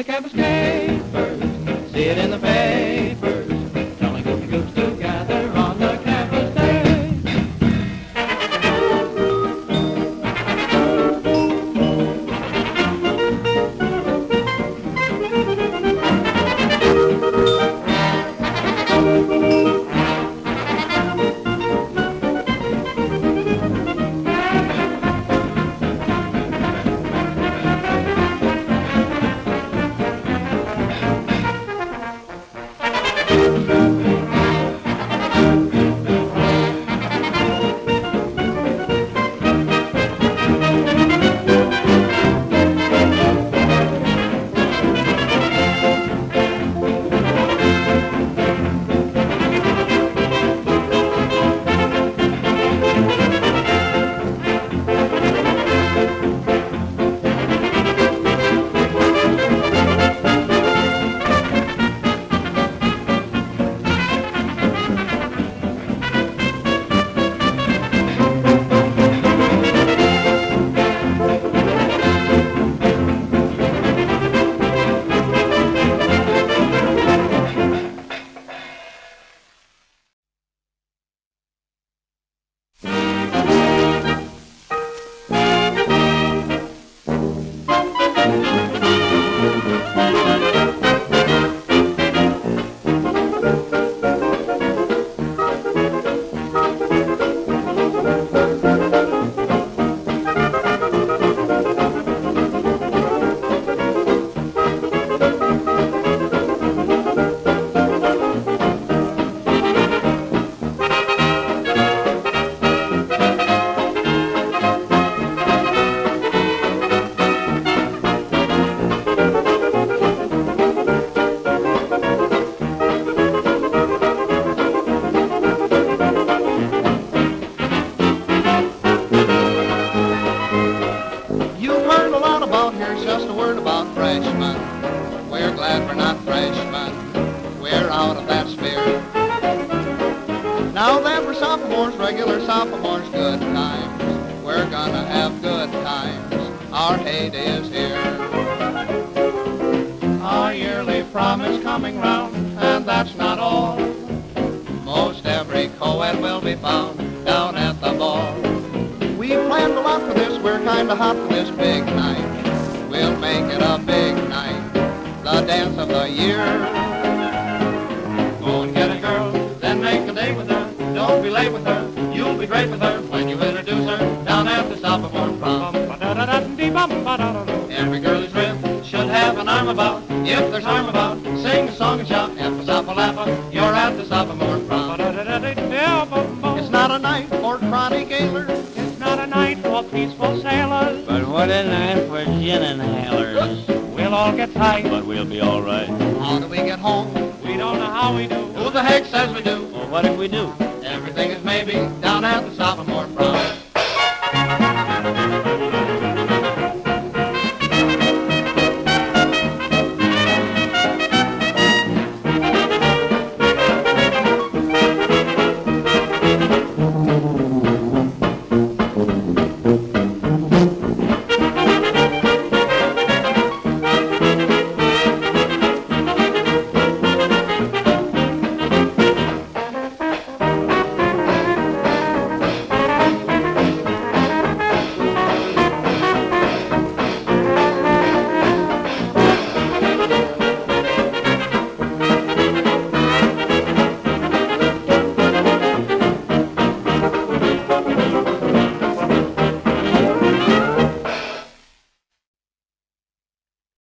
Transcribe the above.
the campus capers. See it in the papers. Out of that sphere. Now that we're sophomores, regular sophomores, good times. We're gonna have good times. Our heyday is here. Our yearly prom is coming round, and that's not all. Most every co-ed will be found down at the ball. We planned a lot for this, we're kinda hot for this big night. We'll make it a big night, the dance of the year. Don't be late with her, you'll be great with her when you introduce her down at the sophomore prom. Every girl who's ripped should have an arm about. If there's harm about, sing a song and shout. Eppa you're at the sophomore prom. It's not a night for chronic ailers. It's not a night for peaceful sailors. But what a night for gin inhalers. We'll all get tight. But we'll be all right. How do we get home? We don't know how we do. Who the heck says we do? Well, what if we do?